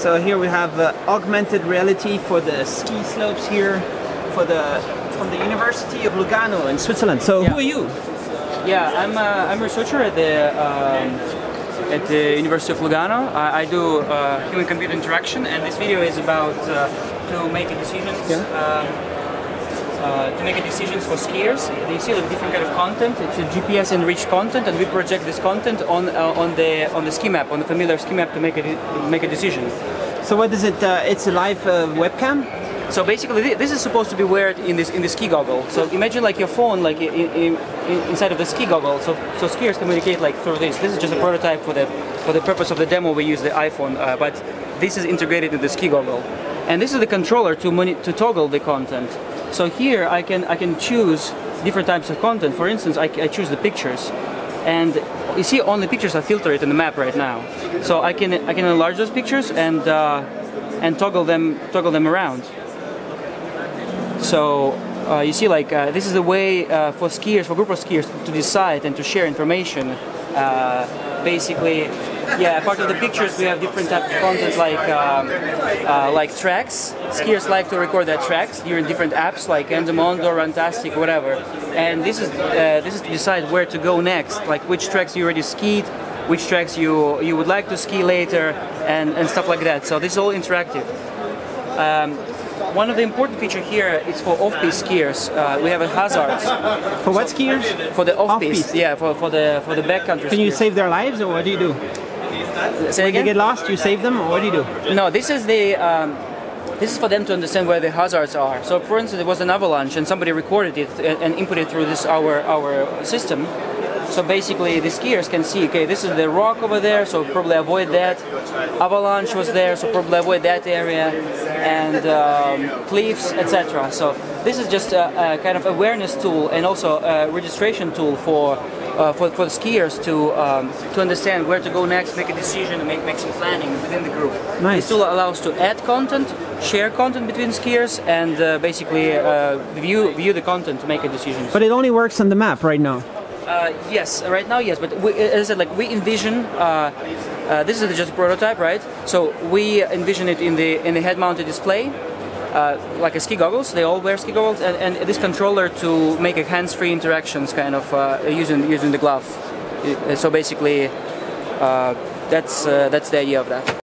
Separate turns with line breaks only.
So here we have uh, augmented reality for the ski slopes here for the from the University of Lugano in Switzerland. So
Yeah.
who are you?
Yeah, I'm uh, I'm a researcher at the um, at the University of Lugano. I, I do uh, human-computer interaction, and this video is about uh, to make decisions.
Yeah.
Uh, to make a decisions for skiers, They see like different kind of content. It's a GPS enriched content, and we project this content on uh, on the on the ski map, on the familiar ski map, to make a make a decision.
So what is it? Uh, it's a live uh, webcam.
So basically, this is supposed to be weared in this in the ski goggle. So imagine like your phone, like in, in, in, inside of the ski goggle. So so skiers communicate like through this. This is just a prototype for the for the purpose of the demo. We use the iPhone, uh, but this is integrated in the ski goggle, and this is the controller to to toggle the content. So here I can I can choose different types of content. For instance, I, I choose the pictures, and you see the pictures are filtered in the map right now. So I can I can enlarge those pictures and uh, and toggle them toggle them around. So uh, you see, like uh, this is the way uh, for skiers, for group of skiers, to decide and to share information. Basically, yeah. Part of the pictures, we have different type of content, like um, uh, like tracks. Skiers like to record their tracks during different apps, like Endomondo, Runtastic, whatever. And this is uh, this is to decide where to go next, like which tracks you already skied, which tracks you you would like to ski later, and, and stuff like that. So this is all interactive. Um, one of the important feature here is for off-piste skiers. Uh, we have a hazards
For what skiers?
for the off-piste.
Off-piste.
Yeah, for, for the for the backcountry.
Can you save their lives, or what do you do?
Say
When they get lost, you save them, or what do you do?
No, this is the. Um, this is for them to understand where the hazards are. So, for instance, there was an avalanche, and somebody recorded it and, and input it through this our our system. So basically, the skiers can see, okay, this is the rock over there, so probably avoid that. Avalanche was there, so probably avoid that area, and um, cliffs, etc. So this is just a, a kind of awareness tool and also a registration tool for. Uh, for, for the skiers to um, to understand where to go next, make a decision, and make, make some planning within the group.
Nice.
This tool allows to add content, share content between skiers, and uh, basically uh, view view the content to make a decision.
But it only works on the map right now.
Uh, yes, right now, yes. But we, as I said, like we envision, uh, uh, this is just a prototype, right? So we envision it in the in the head-mounted display, uh, like a ski goggles. They all wear ski goggles, and, and this controller to make a hands-free interactions, kind of uh, using using the glove. Uh, So basically, that's that's the idea of that.